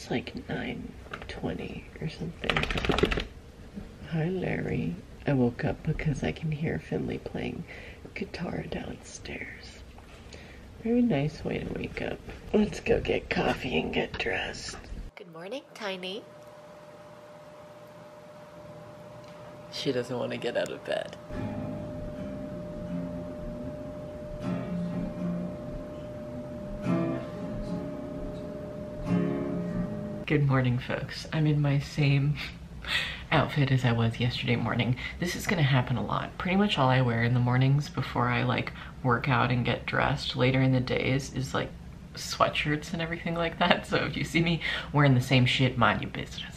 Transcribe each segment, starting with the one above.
It's like 9.20 or something. Hi, Larry. I woke up because I can hear Finley playing guitar downstairs. Very nice way to wake up. Let's go get coffee and get dressed. Good morning, Tiny. She doesn't want to get out of bed. Good morning, folks. I'm in my same outfit as I was yesterday morning. This is gonna happen a lot. Pretty much all I wear in the mornings before I like work out and get dressed later in the days is like sweatshirts and everything like that. So if you see me wearing the same shit, mind your business.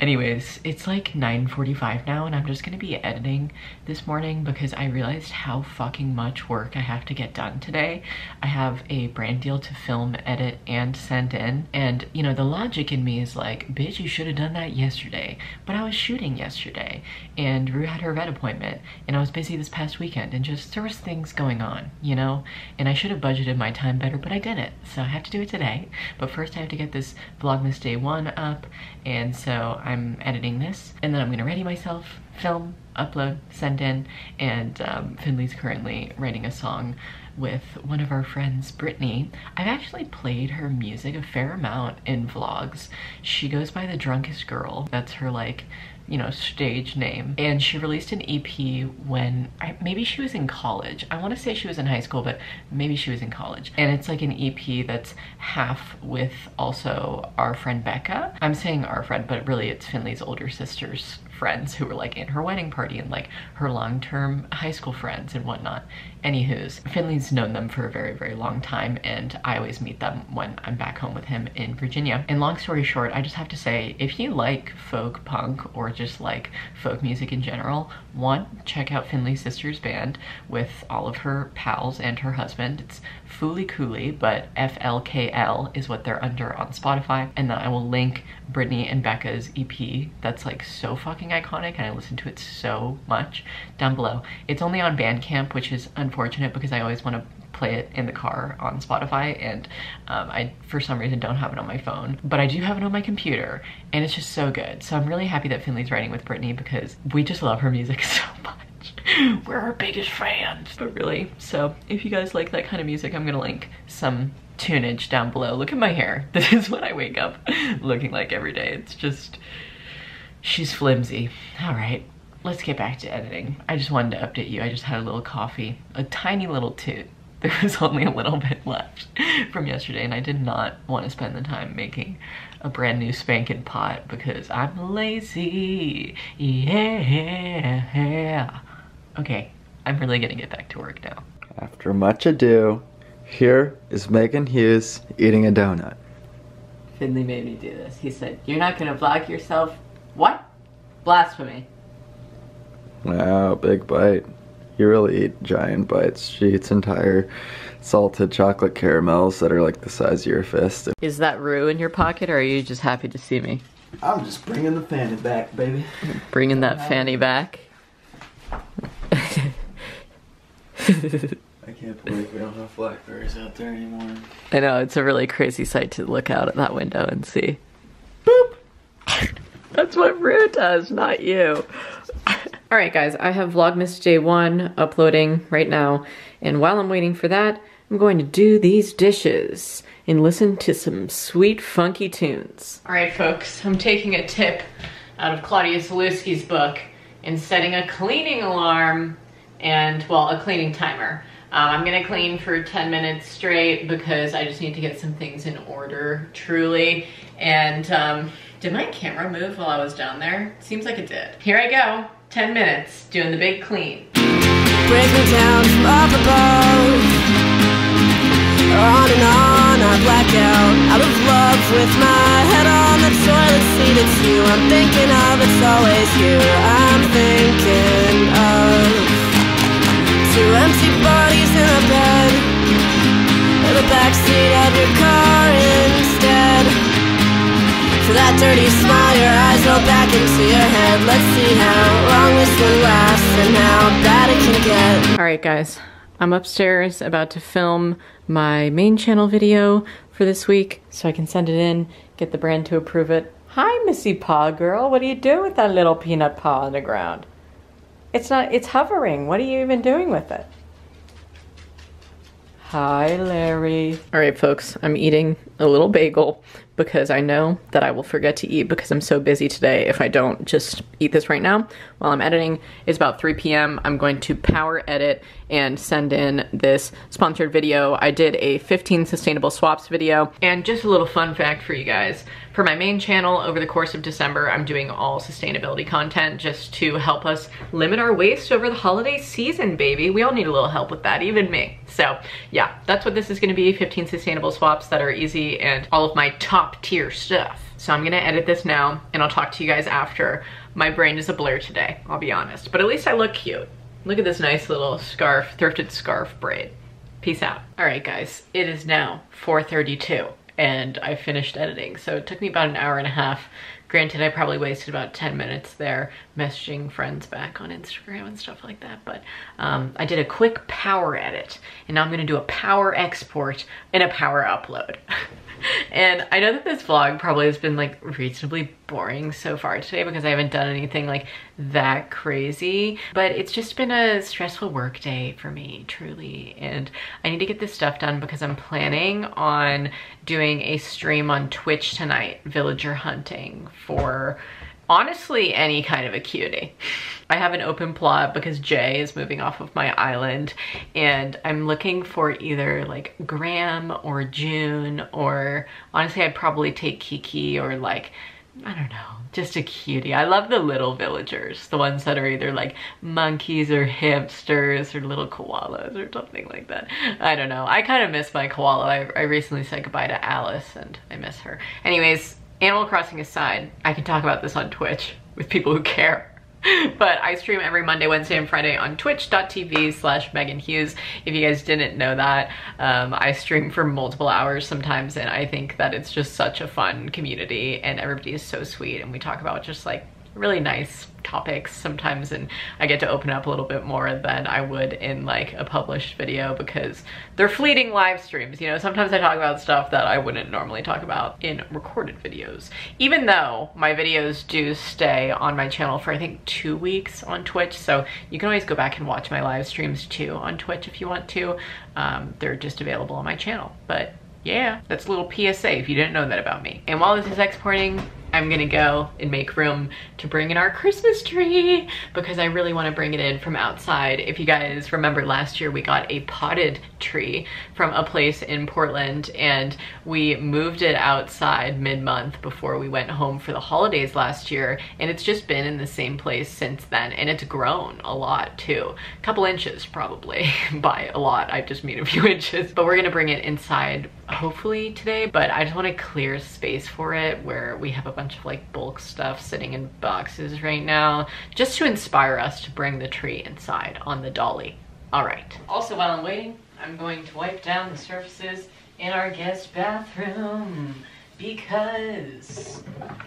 Anyways, it's like 9.45 now and I'm just gonna be editing this morning because I realized how fucking much work I have to get done today. I have a brand deal to film, edit, and send in. And you know, the logic in me is like, bitch, you should have done that yesterday. But I was shooting yesterday and Rue had her vet appointment and I was busy this past weekend and just there was things going on, you know? And I should have budgeted my time better, but I didn't. So I have to do it today. But first I have to get this Vlogmas Day 1 up and so I'm editing this and then I'm gonna ready myself, film, upload, send in, and um, Finley's currently writing a song with one of our friends, Britney. I've actually played her music a fair amount in vlogs. She goes by The Drunkest Girl. That's her like you know, stage name. And she released an EP when, I, maybe she was in college. I wanna say she was in high school, but maybe she was in college. And it's like an EP that's half with also our friend Becca. I'm saying our friend, but really it's Finley's older sister's friends who were like in her wedding party and like her long-term high school friends and whatnot. Anywho's, Finley's known them for a very, very long time and I always meet them when I'm back home with him in Virginia. And long story short, I just have to say, if you like folk punk or just like folk music in general, one, check out Finley's sister's band with all of her pals and her husband. It's Fooly Cooley, but FLKL is what they're under on Spotify. And then I will link Britney and Becca's EP that's like so fucking iconic and I listen to it so much down below. It's only on Bandcamp, which is unfortunate because I always want to play it in the car on Spotify and um, I for some reason don't have it on my phone. But I do have it on my computer and it's just so good. So I'm really happy that Finley's writing with Britney because we just love her music so much. We're her biggest fans. But really so if you guys like that kind of music I'm gonna link some tunage down below. Look at my hair. This is what I wake up looking like every day. It's just she's flimsy. All right let's get back to editing. I just wanted to update you. I just had a little coffee, a tiny little toot. There was only a little bit left from yesterday and I did not want to spend the time making a brand new spanking pot because I'm lazy. Yeah. Okay, I'm really gonna get back to work now. After much ado, here is Meghan Hughes eating a donut. Finley made me do this. He said, you're not gonna vlog yourself? What? Blasphemy. Wow, big bite. You really eat giant bites. She eats entire salted chocolate caramels that are like the size of your fist. Is that Rue in your pocket or are you just happy to see me? I'm just bringing the fanny back, baby. Bringing that fanny back? I can't believe we don't have blackberries out there anymore. I know, it's a really crazy sight to look out at that window and see. Boop! That's what Rue does, not you. All right, guys, I have Vlogmas Day 1 uploading right now. And while I'm waiting for that, I'm going to do these dishes and listen to some sweet, funky tunes. All right, folks, I'm taking a tip out of Claudia Sulewski's book and setting a cleaning alarm and, well, a cleaning timer. Um, I'm gonna clean for 10 minutes straight because I just need to get some things in order, truly. And um, did my camera move while I was down there? Seems like it did. Here I go, 10 minutes, doing the big clean. Break me down from up above. On and on, I black out. Out of love with my head on the toilet seat. It's you I'm thinking of, it's always you I'm thinking of. Two empty bodies in a bed. In the backseat of your car For that dirty smile, your eyes roll back into your head Let's see how long this one lasts And how bad it can get All right, guys, I'm upstairs about to film my main channel video for this week so I can send it in, Get the brand to approve it. Hi, Missy Paw Girl. What are you doing with that little peanut paw on the ground? It's not, it's hovering. What are you even doing with it? Hi, Larry. All right, folks, I'm eating a little bagel because I know that I will forget to eat because I'm so busy today if I don't just eat this right now while I'm editing. It's about 3 p.m. I'm going to power edit and send in this sponsored video. I did a 15 sustainable swaps video. And just a little fun fact for you guys. For my main channel, over the course of December, I'm doing all sustainability content just to help us limit our waste over the holiday season, baby. We all need a little help with that, even me. So yeah, that's what this is gonna be, 15 sustainable swaps that are easy and all of my top tier stuff. So I'm gonna edit this now and I'll talk to you guys after. My brain is a blur today, I'll be honest, but at least I look cute. Look at this nice little scarf, thrifted scarf braid. Peace out. All right, guys, it is now 4.32 and I finished editing. So it took me about an hour and a half. Granted, I probably wasted about 10 minutes there messaging friends back on Instagram and stuff like that. But um, I did a quick power edit and now I'm gonna do a power export and a power upload. and I know that this vlog probably has been like reasonably boring so far today because I haven't done anything like that crazy, but it's just been a stressful work day for me, truly. And I need to get this stuff done because I'm planning on doing a stream on Twitch tonight, villager hunting for honestly any kind of acuity. I have an open plot because Jay is moving off of my island and I'm looking for either like Graham or June or honestly I'd probably take Kiki or like I don't know, just a cutie. I love the little villagers, the ones that are either like monkeys or hamsters or little koalas or something like that. I don't know. I kind of miss my koala. I, I recently said goodbye to Alice and I miss her. Anyways, Animal Crossing aside, I can talk about this on Twitch with people who care. but I stream every Monday, Wednesday, and Friday on twitch.tv slash Meghan Hughes. If you guys didn't know that, um, I stream for multiple hours sometimes, and I think that it's just such a fun community, and everybody is so sweet, and we talk about just like really nice topics sometimes and I get to open up a little bit more than I would in like a published video because they're fleeting live streams. You know, sometimes I talk about stuff that I wouldn't normally talk about in recorded videos. Even though my videos do stay on my channel for I think two weeks on Twitch. So you can always go back and watch my live streams too on Twitch if you want to. Um, they're just available on my channel. But yeah, that's a little PSA if you didn't know that about me. And while this is exporting, I'm gonna go and make room to bring in our Christmas tree because I really wanna bring it in from outside. If you guys remember last year, we got a potted tree from a place in Portland and we moved it outside mid-month before we went home for the holidays last year. And it's just been in the same place since then. And it's grown a lot too. A couple inches probably. By a lot, I just mean a few inches. But we're gonna bring it inside hopefully today, but I just wanna clear space for it where we have a bunch of like bulk stuff sitting in boxes right now, just to inspire us to bring the tree inside on the dolly. All right. Also, while I'm waiting, I'm going to wipe down the surfaces in our guest bathroom because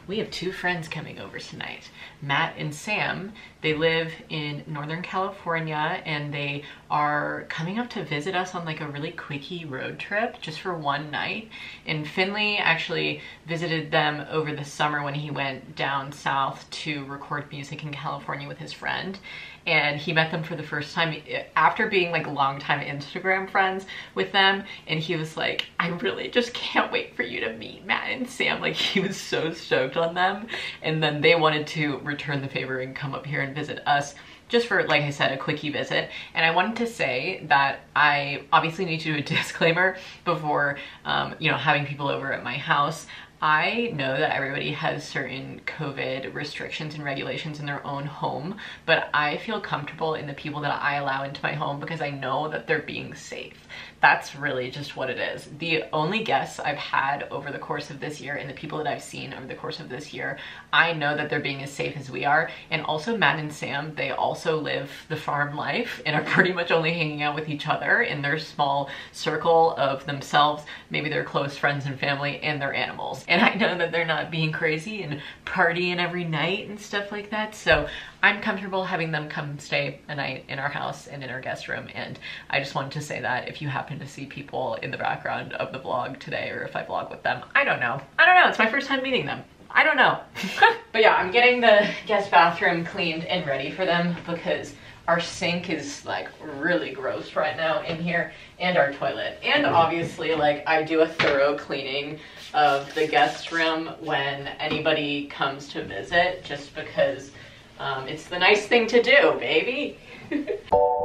we have two friends coming over tonight, Matt and Sam. They live in Northern California and they are coming up to visit us on like a really quickie road trip just for one night. And Finley actually visited them over the summer when he went down south to record music in California with his friend and he met them for the first time eh, after being like longtime Instagram friends with them. And he was like, I really just can't wait for you to meet Matt and Sam. Like he was so stoked on them. And then they wanted to return the favor and come up here and visit us just for, like I said, a quickie visit. And I wanted to say that I obviously need to do a disclaimer before, um, you know, having people over at my house. I know that everybody has certain COVID restrictions and regulations in their own home, but I feel comfortable in the people that I allow into my home because I know that they're being safe that's really just what it is. The only guests I've had over the course of this year and the people that I've seen over the course of this year, I know that they're being as safe as we are. And also Matt and Sam, they also live the farm life and are pretty much only hanging out with each other in their small circle of themselves, maybe their close friends and family and their animals. and I know that they're not being crazy and partying every night and stuff like that. So I'm comfortable having them come stay a night in our house and in our guest room. And I just wanted to say that if you happen to see people in the background of the vlog today, or if I vlog with them, I don't know. I don't know. It's my first time meeting them. I don't know. but yeah, I'm getting the guest bathroom cleaned and ready for them because our sink is like really gross right now in here and our toilet. And obviously like I do a thorough cleaning of the guest room when anybody comes to visit just because um, it's the nice thing to do, baby.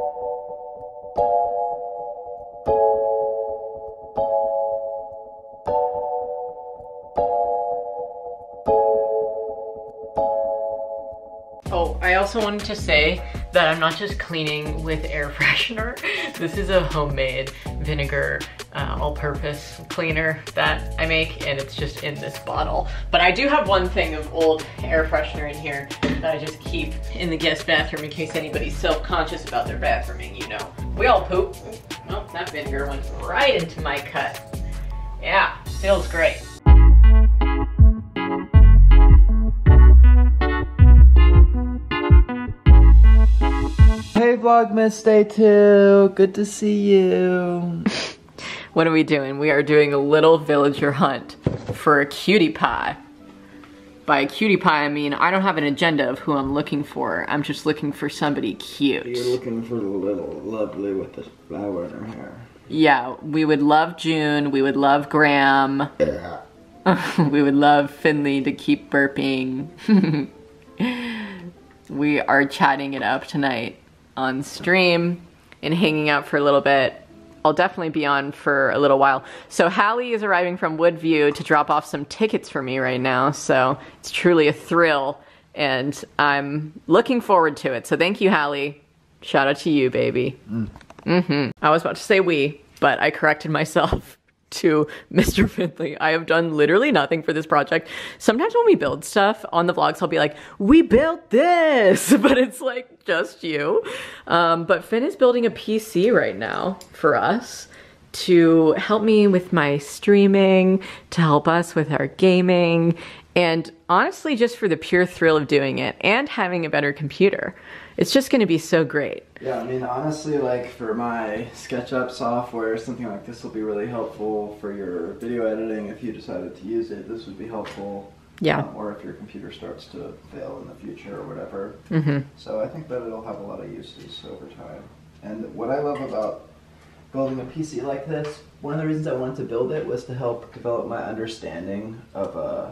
I also wanted to say that I'm not just cleaning with air freshener. This is a homemade vinegar uh, all-purpose cleaner that I make and it's just in this bottle. But I do have one thing of old air freshener in here that I just keep in the guest bathroom in case anybody's self-conscious about their bathrooming, you know. We all poop. Oh, that vinegar went right into my cut. Yeah, feels great. Vlogmas Day 2, good to see you. What are we doing? We are doing a little villager hunt for a cutie pie. By a cutie pie, I mean I don't have an agenda of who I'm looking for. I'm just looking for somebody cute. You're looking for the little lovely with the flower in her hair. Yeah, we would love June. We would love Graham. Yeah. we would love Finley to keep burping. we are chatting it up tonight on stream and hanging out for a little bit. I'll definitely be on for a little while. So Hallie is arriving from Woodview to drop off some tickets for me right now. So it's truly a thrill and I'm looking forward to it. So thank you, Hallie. Shout out to you, baby. Mm-hmm. I was about to say we, but I corrected myself to Mr. Finley. I have done literally nothing for this project. Sometimes when we build stuff on the vlogs, I'll be like, we built this, but it's like just you. Um, but Finn is building a PC right now for us to help me with my streaming, to help us with our gaming, and honestly, just for the pure thrill of doing it and having a better computer. It's just gonna be so great. Yeah, I mean, honestly, like for my SketchUp software, something like this will be really helpful for your video editing if you decided to use it. This would be helpful. Yeah. um, or if your computer starts to fail in the future or whatever. Mm-hmm. So I think that it'll have a lot of uses over time. And what I love about building a PC like this, one of the reasons I wanted to build it was to help develop my understanding of uh,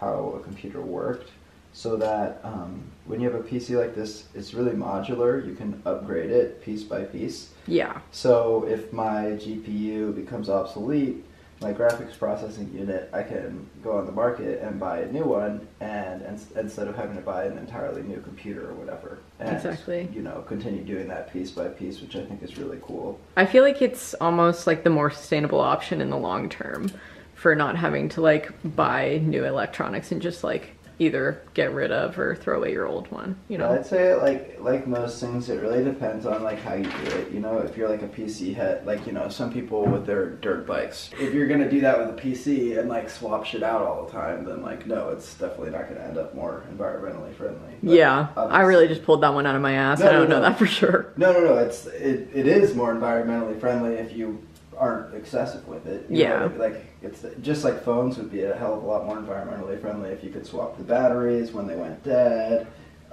how a computer worked. So that um, when you have a PC like this, it's really modular. You can upgrade it piece by piece. Yeah. So if my GPU becomes obsolete, my graphics processing unit, I can go on the market and buy a new one, and, and instead of having to buy an entirely new computer or whatever, and, Exactly. you know, continue doing that piece by piece, which I think is really cool. I feel like it's almost like the more sustainable option in the long term for not having to like buy new electronics and just like either get rid of or throw away your old one, you know? I'd say like like most things, it really depends on like how you do it. You know, if you're like a PC head, like you know, some people with their dirt bikes. If you're gonna do that with a PC and like swap shit out all the time, then like no, it's definitely not gonna end up more environmentally friendly. But yeah, I really just pulled that one out of my ass. No, I don't no, know no. that for sure. No, no, no. It's it, it is more environmentally friendly if you aren't excessive with it. You Yeah. know, like it's just like phones would be a hell of a lot more environmentally friendly if you could swap the batteries when they went dead.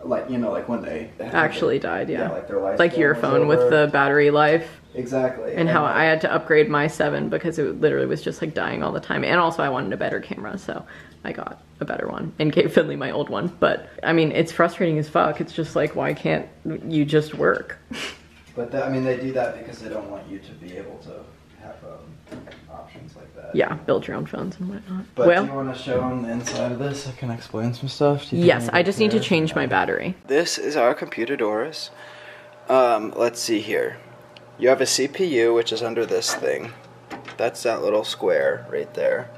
Like you know, like when they Actually died, yeah. like their life. Like your phone with the battery life exactly and how like- I had to upgrade my 7 because it literally was just like dying all the time. And also I wanted a better camera, so I got a better one and gave Finley my old one. But I mean, it's frustrating as fuck. It's just like, why can't you just work? But that, I mean, they do that because they don't want you to be able to have um, options like that. Yeah, build your own phones and whatnot. But well, do you want to show them the inside of this? I can explain some stuff. Do you yes, I just need to change my battery. This is our computer, Doris. Um, let's see here. You have a CPU, which is under this thing. That's that little square right there.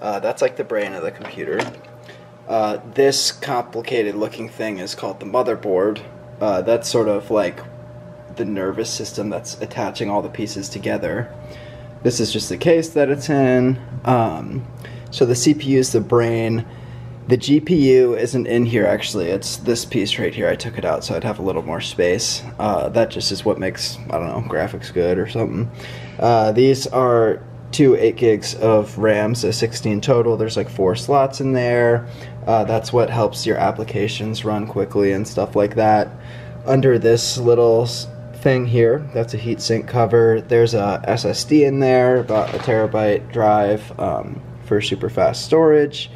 Uh, that's like the brain of the computer. Uh, this complicated looking thing is called the motherboard. Uh, that's sort of like the nervous system that's attaching all the pieces together. This is just the case that it's in. Um, So the CPU is the brain. The GPU isn't in here actually. It's this piece right here. I took it out so I'd have a little more space. Uh, that just is what makes I don't know graphics good or something. Uh, these are two 8 gigs of RAM, so 16 total. There's like four slots in there. Uh, that's what helps your applications run quickly and stuff like that. Under this little thing here, that's a heatsink cover. There's a SSD in there, about a terabyte drive um, for super fast storage.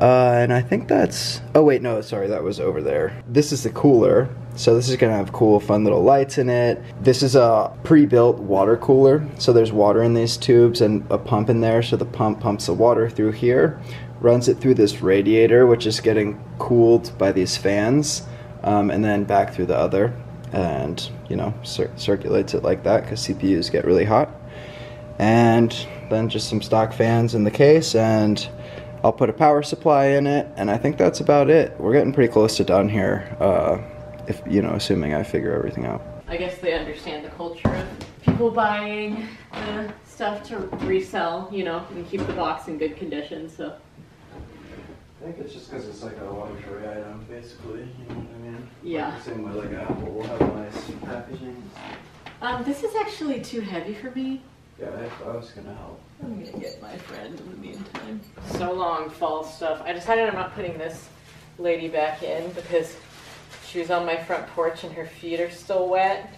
Uh, and I think that's. Oh, wait, no, sorry, that was over there. This is the cooler. So, this is to have cool, fun little lights in it. This is a pre built water cooler. So, there's water in these tubes and a pump in there. So, the pump pumps the water through here, runs it through this radiator, which is getting cooled by these fans, um, and then back through the other. And, you know, cir- circulates it like that because CPUs get really hot. And then just some stock fans in the case and I'll put a power supply in it, and I think that's about it. We're getting pretty close to done here, uh, if you know, assuming I figure everything out. I guess they understand the culture of people buying the stuff to resell, you know, and keep the box in good condition. So think it's just because it's like a luxury item, basically. You know what I mean? Yeah. Like the same way like Apple will have nice packaging. um, this is actually too heavy for me. Yeah, I, thought I was gonna help. I'm gonna get my friend in the meantime. So long fall stuff. I decided I'm not putting this lady back in because she was on my front porch and her feet are still wet.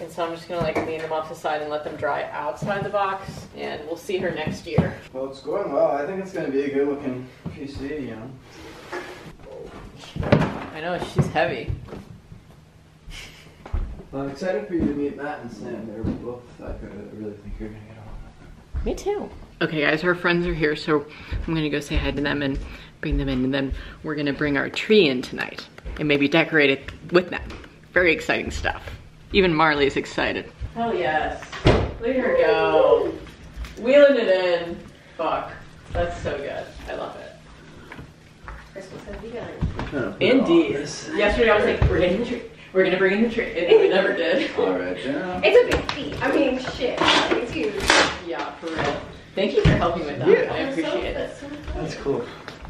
And so I'm just gonna like lean them off the side and let them dry outside the box and we'll see her next year. Well, it's going well. I think it's gonna be a good looking PC, you know. I know, she's heavy. Well, I'm excited for you to meet Matt and Sam. They're both, I really think you're gonna get along. Me too. Okay guys, our friends are here, so I'm gonna go say hi to them and bring them in and then we're gonna bring our tree in tonight and maybe decorate it with them. Very exciting stuff. Even Marley's excited. Hell yes. Look at her go. Wheeling it in. Fuck. That's so good. I love it. Christmas has begun. Indeed. Yesterday I was like, we're getting the tree. We're gonna bring in the tree. And we never did. Alright, yeah. It's a big feat. I mean, shit. It's huge. Yeah, for real. Thank you for helping with that. Yeah. I appreciate it. That's cool.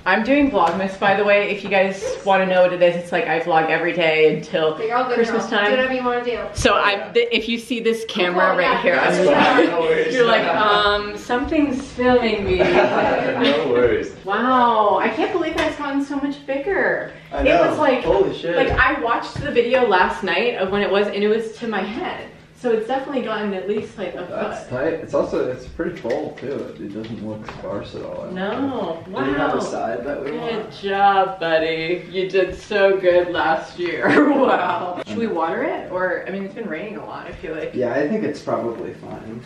I'm doing Vlogmas, by the way. If you guys want to know what it is, it's like I vlog every day until You're all Christmas girl. Do time. whatever you want to do. So I'm. If you see this camera Oh, right yeah. here, I'm. That's No. You're like, um, something's filming me. no worries. wow, I can't believe it's gotten so much bigger. I It know. was like, Holy shit. like I watched the video last night of when it was, and it was to my head. So it's definitely gotten at least like a That's foot. tight. It's also it's pretty full too. It, it doesn't look sparse at all. No, Do you have a wow. side that we Good want? job, buddy. You did so good last year. wow. Should we water it? Or, I mean, it's been raining a lot, I feel like. Yeah, I think it's probably fine.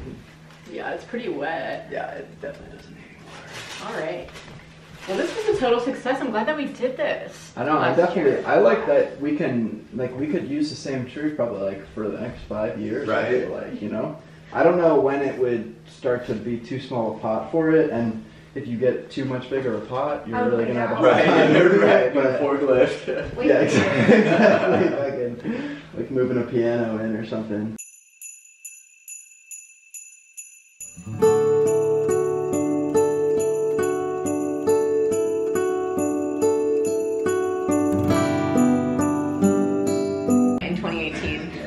Yeah, it's pretty wet. Yeah, it definitely doesn't need water. All right. Well, this was a total success. I'm glad that we did this. I know. I definitely. year. I like that we can like we could use the same tree probably like for the next five years. Right. feel Like you know, I don't know when it would start to be too small a pot for it, and if you get too much bigger a pot, you're I would really gonna it have a hard Right, time. you're right, it, but- forklift. Yeah, exactly. exactly. Fucking, like moving a piano in or something.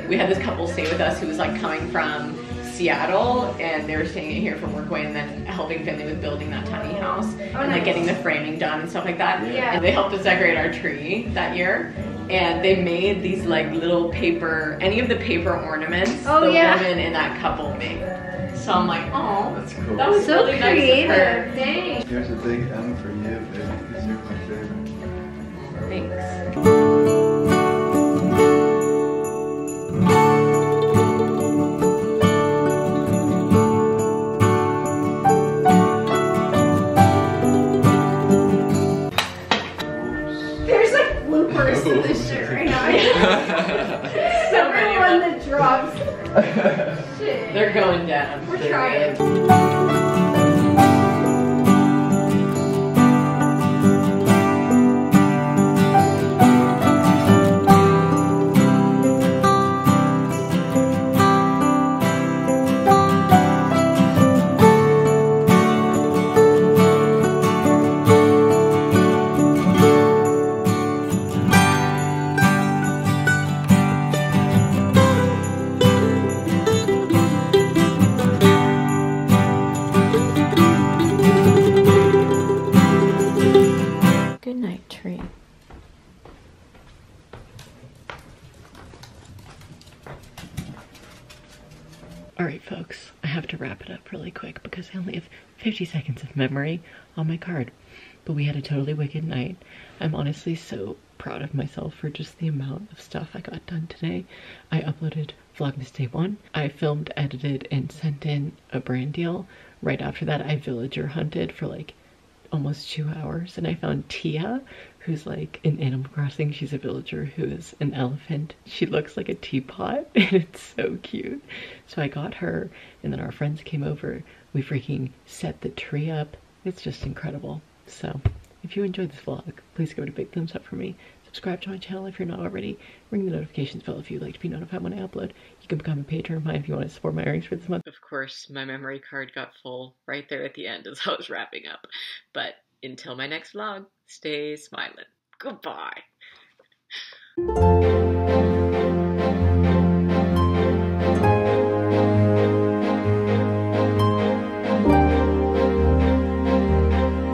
We had this couple stay with us who was like coming from Seattle and they were staying here from Workaway and then helping Finley with building that tiny oh. house oh, and like getting the framing done and stuff like that. Yeah. And they helped us decorate our tree that year. And they made these like little paper, any of the paper ornaments Oh, the yeah. woman in that couple made. So I'm like, oh, That's cool. that was So really nice of her. creative. Here's a big M for you, baby, you're my favorite. Thanks. They're going down. We're trying. Memory on my card. But we had a totally wicked night. I'm honestly so proud of myself for just the amount of stuff I got done today. I uploaded Vlogmas Day 1. I filmed, edited, and sent in a brand deal. Right after that, I villager hunted for like almost two hours and I found Tia, who's like in Animal Crossing. She's a villager who is an elephant. She looks like a teapot and it's so cute. So I got her and then our friends came over. We freaking set the tree up. It's just incredible. So if you enjoyed this vlog, please give it a big thumbs up for me. Subscribe to my channel if you're not already. Ring the notifications bell if you'd like to be notified when I upload. You can become a patron of mine if you want to support my earnings for this month. Of course, my memory card got full right there at the end as I was wrapping up. But until my next vlog, stay smiling. Goodbye.